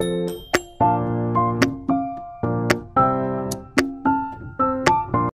Música